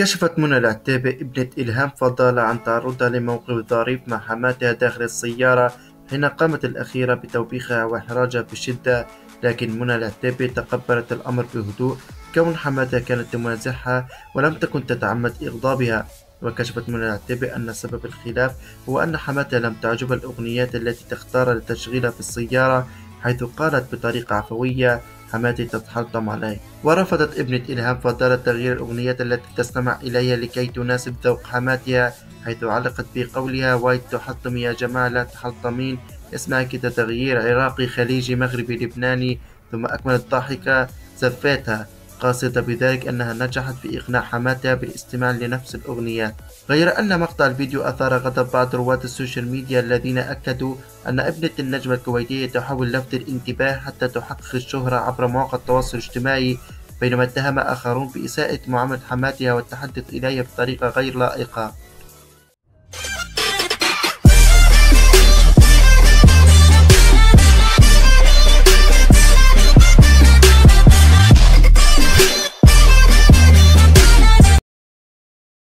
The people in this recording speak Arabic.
كشفت منى العتيبة ابنة إلهام فضالة عن تعرضها لموقف ظريف مع حماتها داخل السيارة حين قامت الأخيرة بتوبيخها وإحراجها بشدة لكن منى العتيبة تقبلت الأمر بهدوء. كون حماتها كانت تمازحها ولم تكن تتعمد إغضابها. وكشفت منى العتيبة أن سبب الخلاف هو أن حماتها لم تعجبها الأغنيات التي تختار لتشغيلها في السيارة حيث قالت بطريقة عفوية حماتي تتحلطم علي ورفضت ابنة إلهام فضالة تغيير الأغنيات التي تستمع إليها لكي تناسب ذوق حماتها حيث علقت بقولها وايد تحلطم يا جماعة لا تحلطمين. اسمها كده تغيير عراقي خليجي مغربي لبناني. ثم أكملت ضاحكة زفيتها. قاصدة بذلك أنها نجحت في إقناع حماتها بالاستماع لنفس الأغنيات غير أن مقطع الفيديو أثار غضب بعض رواد السوشيال ميديا الذين أكدوا أن ابنة النجمة الكويتية تحاول لفت الانتباه حتى تحقق الشهرة عبر مواقع التواصل الاجتماعي. بينما اتهم آخرون بإساءة معاملة حماتها والتحدث إليها بطريقة غير لائقة.